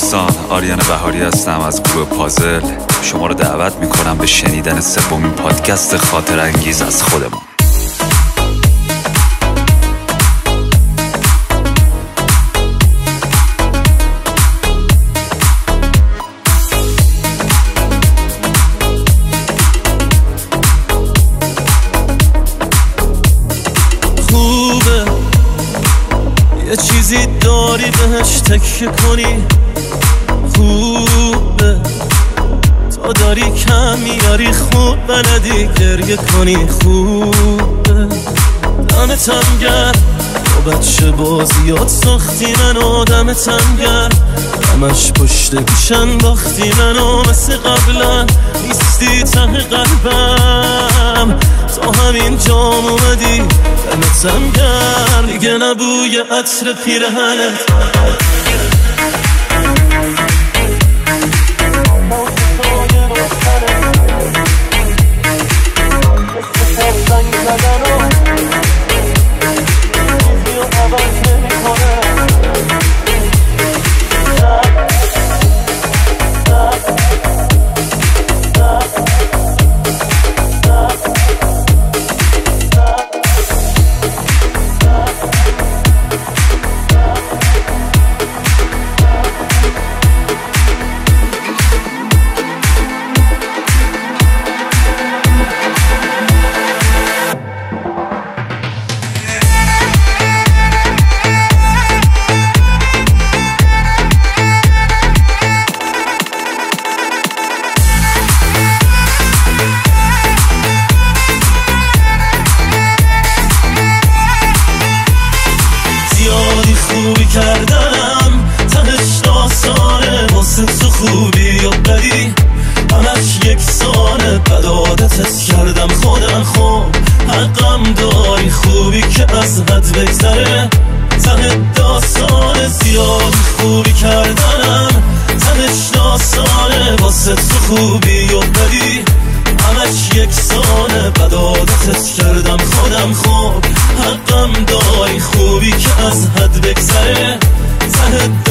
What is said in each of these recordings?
دوستان آریان بهاری هستم از گروه پازل. شما رو دعوت می‌کنم به شنیدن سومین پادکست خاطر انگیز از خودمون. خوبه. یه چیزی داری بهش تکیه کنی. خوبه. تا داری کم میاری خوب بلدی گریه کنی خوبه. دمتم گرد با بچه بازیات ساختی من آدمتم گرد همش پشت گوشن باختی منو مثل قبلا نیستی ته قلبم. تا همین جام اومدی. دمتم گرد دیگه نبوی عطر پیرهنت. زیادی خوبی کردم تهش داستانه واسه تو خوبی یا بدی همش یک سانه بد عادتت کردم خودم. خوب حقم داری خوبی که از حد بگذره. ته داستانه زیادی خوبی کردنم. تهش داستانه واسه تو خوبی یا بدی همش یک سانه بد عادتت کردم خودم. خوب از حد بگذره ته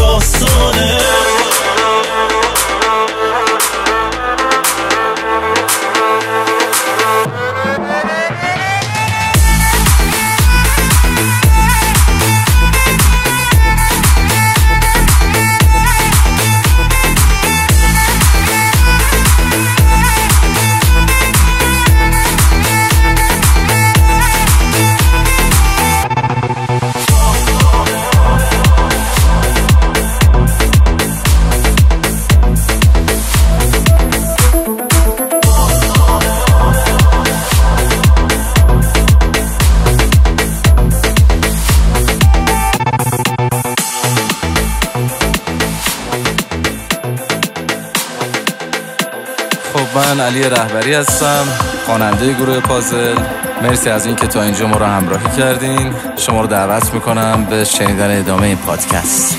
من علی رهبری هستم خواننده گروه پازل. مرسی از اینکه تا اینجا ما رو همراهی کردین. شما رو دعوت می‌کنم به شنیدن ادامه این پادکست.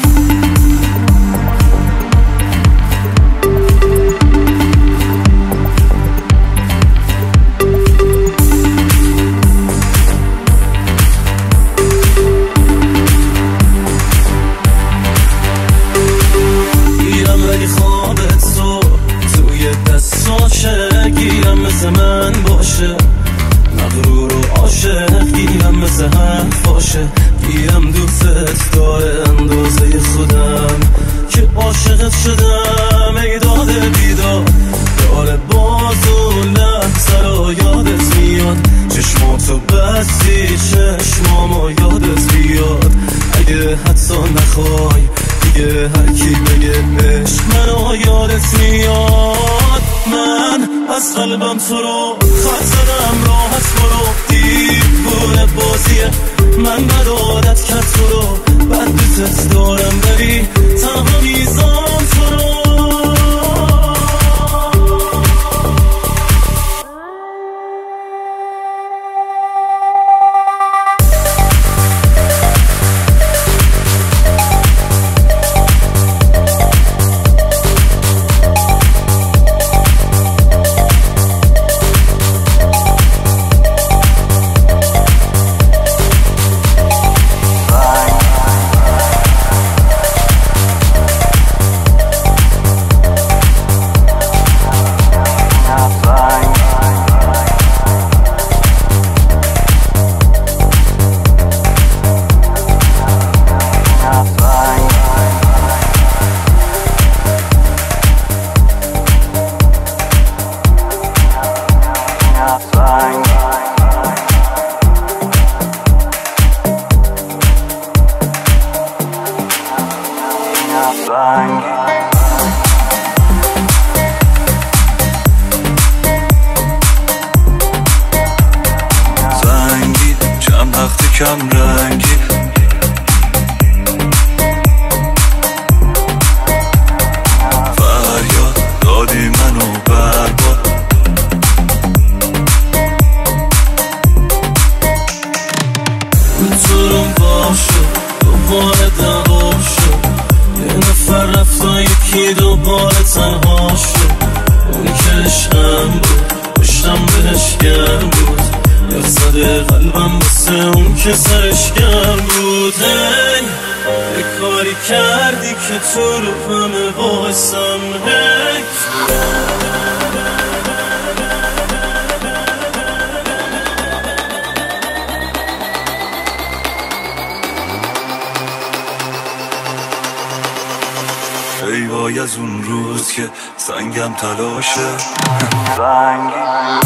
مثل حرف باشه. گیرم دوستت داره اندازه خودم. که عاشقت شدم ای داده بیدار. داره باز و لحظه یادت میاد. چشماتو بستی چشمامو یادت بیاد. اگه حتی نخوای دیگه هر کی بگه عشق منو یادت میاد. من از قلبم تو رو خط زدم راحت برو. دیوونه بازیه. من کرد تو رو بد دوست دارم. بری تنها میزان Bye. بود هی یه کاری کردی که تو رو همه باعثم هی ای وای از اون روز که سنگم تلاشه. سنگی.